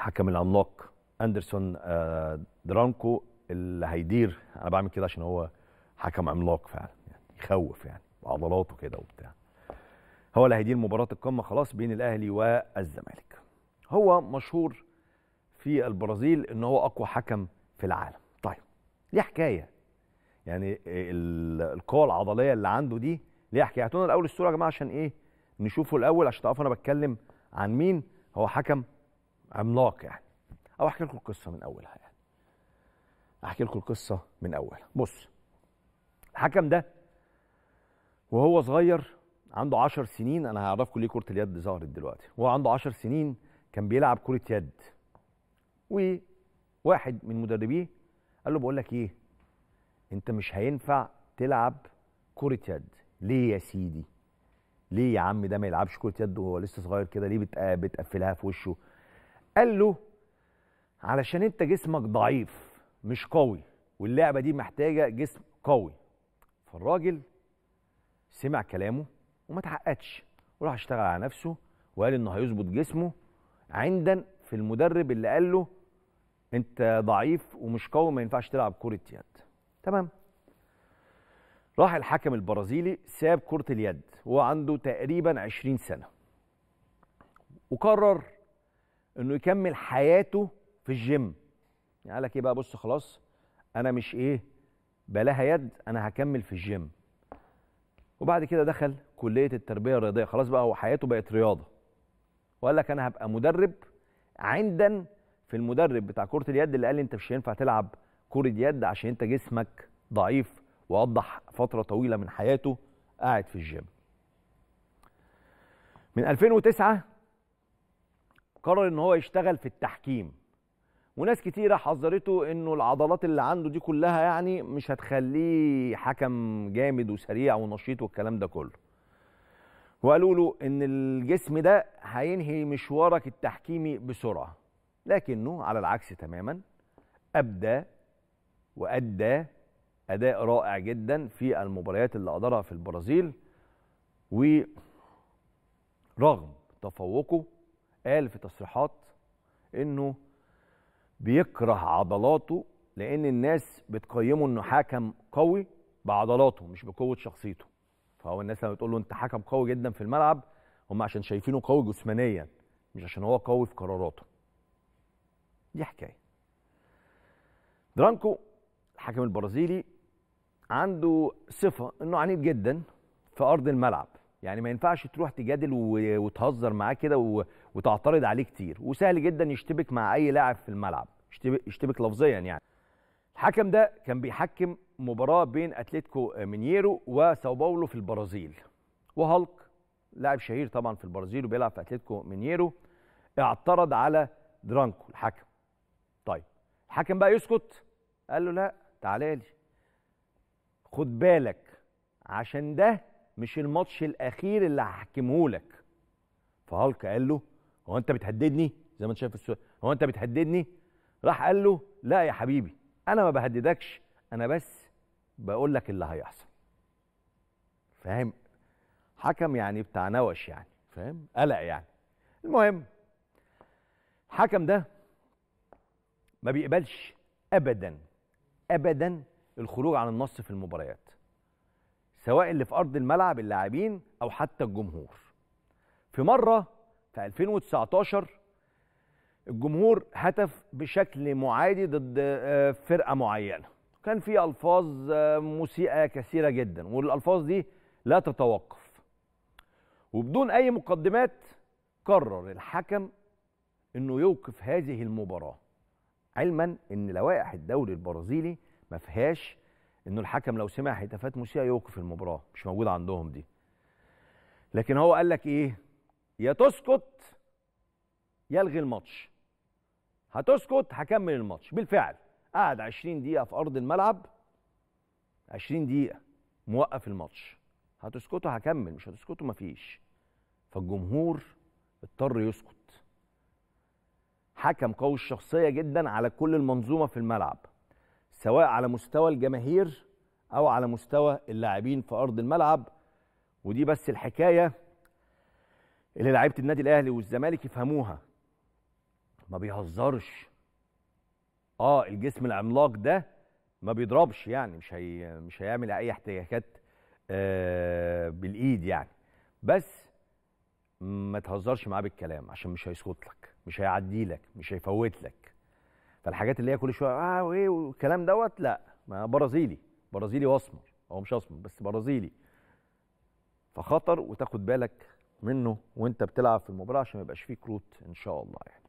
الحكم العملاق أندرسون آه، درانكو اللي هيدير أنا بعمل كده عشان هو حكم عملاق فعلا يعني يخوف يعني وعضلاته كده وبتاع. هو اللي هيدير مباراة القمة خلاص بين الأهلي والزمالك. هو مشهور في البرازيل إن هو أقوى حكم في العالم. طيب ليه حكاية؟ يعني ال- القوة العضلية اللي عنده دي ليه حكاية؟ هاتونا الأول الصورة يا جماعة عشان إيه؟ نشوفه الأول عشان تعرفوا أنا بتكلم عن مين؟ هو حكم عملاق يعني. أو أحكي لكم القصة من أولها يعني. أحكي لكم القصة من أولها. بص الحكم ده وهو صغير عنده 10 سنين أنا هعرفكم ليه كرة اليد ظهرت دلوقتي. وهو عنده 10 سنين كان بيلعب كرة يد. وواحد من مدربيه قال له بقول لك إيه أنت مش هينفع تلعب كرة يد. ليه يا سيدي؟ ليه يا عم ده ما يلعبش كرة يد وهو لسه صغير كده؟ ليه بتق- بتقفلها في وشه؟ قال له علشان انت جسمك ضعيف مش قوي واللعبة دي محتاجة جسم قوي. فالراجل سمع كلامه وما تعقدش وراح اشتغل على نفسه وقال إنه هيظبط جسمه عندن في المدرب اللي قال له انت ضعيف ومش قوي ما ينفعش تلعب كرة يد. تمام. راح الحكم البرازيلي ساب كرة اليد وهو عنده تقريبا 20 سنة وقرر انه يكمل حياته في الجيم. يعني قال لك إيه بقى؟ بص خلاص أنا مش إيه بلاها يد أنا هكمل في الجيم. وبعد كده دخل كلية التربية الرياضية. خلاص بقى هو حياته بقت رياضة. وقال لك أنا هبقى مدرب عندن في المدرب بتاع كرة اليد اللي قال لي أنت مش هينفع تلعب كرة يد عشان أنت جسمك ضعيف. وقضى فترة طويلة من حياته قاعد في الجيم. من 2009 قرر إن هو يشتغل في التحكيم. وناس كتيرة حذرته إنه العضلات اللي عنده دي كلها يعني مش هتخليه حكم جامد وسريع ونشيط والكلام ده كله. وقالوا له إن الجسم ده هينهي مشوارك التحكيمي بسرعة لكنه على العكس تماما أبدى وأدى أداء رائع جدا في المباريات اللي ادارها في البرازيل ورغم تفوقه قال في تصريحات إنه بيكره عضلاته لأن الناس بتقيمه إنه حكم قوي بعضلاته مش بقوة شخصيته. فهو الناس لما بتقول له أنت حكم قوي جدا في الملعب هم عشان شايفينه قوي جسمانيا مش عشان هو قوي في قراراته. دي حكاية. درانكو الحكم البرازيلي عنده صفة إنه عنيد جدا في أرض الملعب. يعني ما ينفعش تروح تجادل وتهزر معاه كده وتعترض عليه كتير. وسهل جدا يشتبك مع أي لاعب في الملعب يشتبك لفظيا يعني. الحكم ده كان بيحكم مباراة بين أتلتيكو مينيرو وساو باولو في البرازيل. وهالك لاعب شهير طبعا في البرازيل وبيلعب في أتلتيكو مينيرو اعترض على درانكو الحكم. طيب الحكم بقى يسكت قال له لا تعالى لي خد بالك عشان ده مش الماتش الأخير اللي هحكمه لك. فهالك قال له هو أنت بتهددني؟ زي ما أنت شايف السؤال هو أنت بتهددني؟ راح قال له لا يا حبيبي أنا ما بهددكش أنا بس بقول لك اللي هيحصل. فاهم؟ حكم يعني بتاع نوش يعني فاهم؟ قلق يعني. المهم الحكم ده ما بيقبلش ابدا ابدا الخروج عن النص في المباريات. سواء اللي في أرض الملعب اللاعبين أو حتى الجمهور. في مرة في 2019 الجمهور هتف بشكل معادي ضد آه، فرقة معينة. كان في ألفاظ آه، مسيئة كثيرة جدا والألفاظ دي لا تتوقف. وبدون أي مقدمات قرر الحكم إنه يوقف هذه المباراة علما إن لوائح الدوري البرازيلي ما فيهاش إنه الحكم لو سمع هتافات مسيئه يوقف المباراة مش موجودة عندهم دي. لكن هو قال لك إيه؟ يا تسكت يلغي الماتش. هتسكت هكمل الماتش. بالفعل قعد 20 دقيقة في أرض الملعب 20 دقيقة موقف الماتش. هتسكتوا هكمل مش هتسكتوا مفيش فالجمهور اضطر يسكت. حكم قوي الشخصية جدا على كل المنظومة في الملعب. سواء على مستوى الجماهير أو على مستوى اللاعبين في أرض الملعب. ودي بس الحكاية اللي لعيبة النادي الأهلي والزمالك يفهموها. ما بيهزرش. آه الجسم العملاق ده ما بيضربش يعني مش هي مش هيعمل أي احتكاكات آه بالإيد يعني. بس ما تهزرش معاه بالكلام عشان مش هيسكت لك مش هيعدي لك مش هيفوت لك. فالحاجات اللي هي كل شوية آه وإيه والكلام دوت لأ ما برازيلي برازيلي واسمر هو مش اسمر بس برازيلي. فخطر وتاخد بالك منه وأنت بتلعب في المباراة عشان ما يبقاش فيه كروت إن شاء الله يعني.